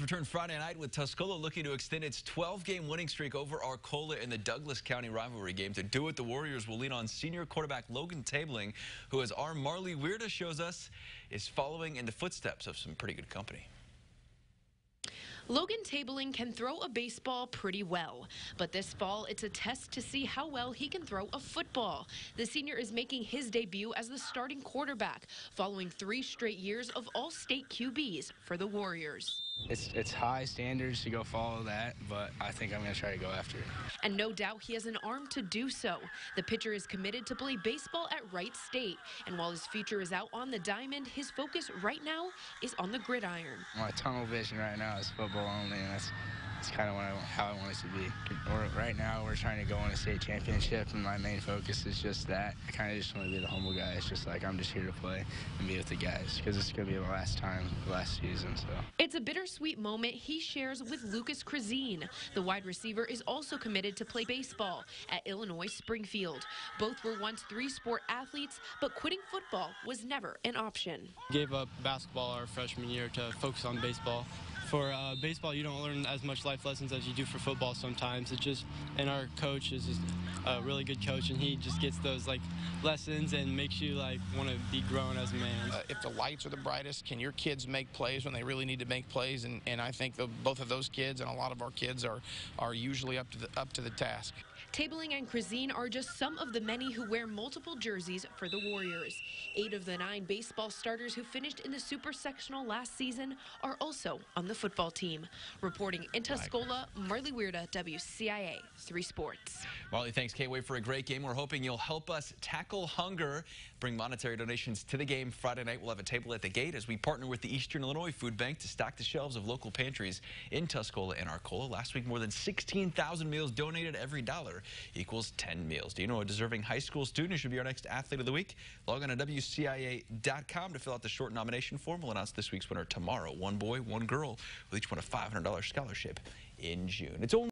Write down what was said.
return Friday night with Tuscola looking to extend its 12-game winning streak over Arcola in the Douglas County rivalry game. To do it, the Warriors will lean on senior quarterback Logan Tabeling, who, as our Marley Weirda shows us, is following in the footsteps of some pretty good company. Logan Tabeling can throw a baseball pretty well, but this fall it's a test to see how well he can throw a football. The senior is making his debut as the starting quarterback, following three straight years of all-state QBs for the Warriors. It's it's high standards to go follow that, but I think I'm going to try to go after it. And no doubt he has an arm to do so. The pitcher is committed to play baseball at Wright State, and while his future is out on the diamond, his focus right now is on the gridiron. My tunnel vision right now is football only, and that's that's kind of I, how I want it to be. Or right now, we're trying to go on a state championship, and my main focus is just that. I kind of just want to be the humble guy. It's just like I'm just here to play and be with the guys because it's going to be the last time, last season. So it's a bittersweet moment he shares with Lucas Krazine. The wide receiver is also committed to play baseball at Illinois Springfield. Both were once three-sport athletes, but quitting football was never an option. Gave up basketball our freshman year to focus on baseball for uh, baseball, you don't learn as much life lessons as you do for football sometimes. It's just, and our coach is just a really good coach, and he just gets those like lessons and makes you like want to be grown as a man. Uh, if the lights are the brightest, can your kids make plays when they really need to make plays? And, and I think the, both of those kids and a lot of our kids are are usually up to the up to the task. Tabeling and Krazine are just some of the many who wear multiple jerseys for the Warriors. Eight of the nine baseball starters who finished in the Super Sectional last season are also on the football team. Reporting in Tuscola, Marley Weirda, WCIA 3 Sports. Marley, thanks. Wait for a great game. We're hoping you'll help us tackle hunger, bring monetary donations to the game. Friday night, we'll have a table at the gate as we partner with the Eastern Illinois Food Bank to stock the shelves of local pantries in Tuscola and Arcola. Last week, more than 16,000 meals donated every dollar equals 10 meals. Do you know a deserving high school student who should be our next athlete of the week? Log on to WCIA.com to fill out the short nomination form. We'll announce this week's winner tomorrow. One boy, one girl with each one a $500 scholarship in June. It's only